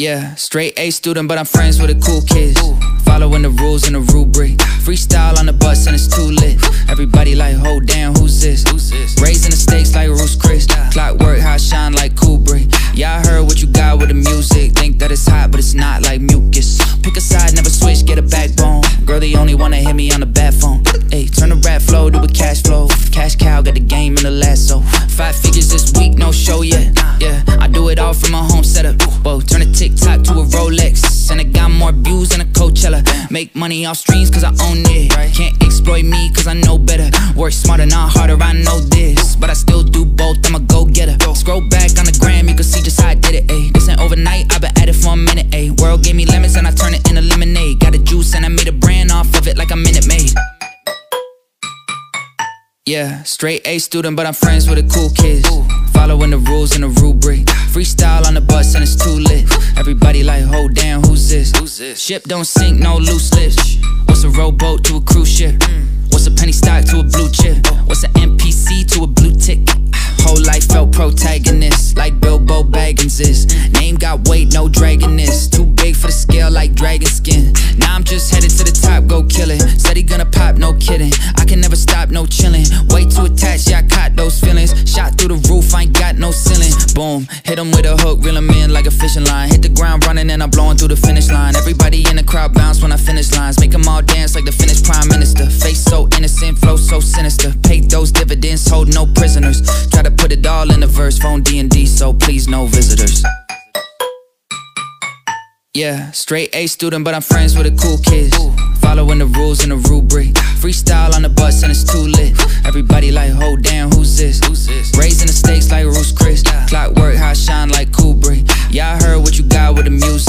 Yeah, straight A student, but I'm friends with the cool kids. Following the rules and the rubric. Freestyle on the bus and it's too lit. Everybody like, hold damn, who's this? Raising the stakes like Ruth's Chris. Clockwork, I shine like Kubrick. Yeah, I heard what you got with the music. Think that it's hot, but it's not like mucus. Pick a side, never switch, get a backbone. Girl, the only that hit me on the Make money off streams cause I own it. Can't exploit me cause I know better. Work smarter, not harder, I know this. But I still do both, I'm a go getter. Scroll back on the gram, you can see just how I did it. Ayy, this ain't overnight, I've been at it for a minute. Ayy, world gave me lemons and I turned it into lemonade. Got a juice and I made a brand off of it like a Minute Maid. Yeah, straight A student, but I'm friends with the cool kids. Following the rules and the rubric. Freestyle on the bus and it's too lit. Everybody like, hold damn, who's this? Ship don't sink, no loose lips. What's a rowboat to a cruise ship? Mm. What's a penny stock to a blue chip? What's an NPC to a blue tick? Whole life felt protagonist, like Bilbo Baggins is. Name got weight, no dragoness. Too big for the scale, like dragon skin. Now I'm just headed to the top, go kill it. Said he gonna pop, no kidding. I can never stop, no chilling. Way too attached, yeah, I hook, reel him in like a fishing line. Hit the ground running and I'm blowing through the finish line. Everybody in the crowd bounce when I finish lines. Make them all dance like the Finnish prime minister. Face so innocent, flow so sinister. Pay those dividends, hold no prisoners. Try to put it all in the verse, phone DND, so please no visitors. Yeah, straight A student, but I'm friends with the cool kids. Following the rules and the rubric. Freestyle on the bus and it's too with the music.